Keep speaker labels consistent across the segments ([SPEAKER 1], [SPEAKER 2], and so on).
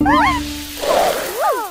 [SPEAKER 1] Woohoo!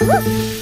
[SPEAKER 1] Woo!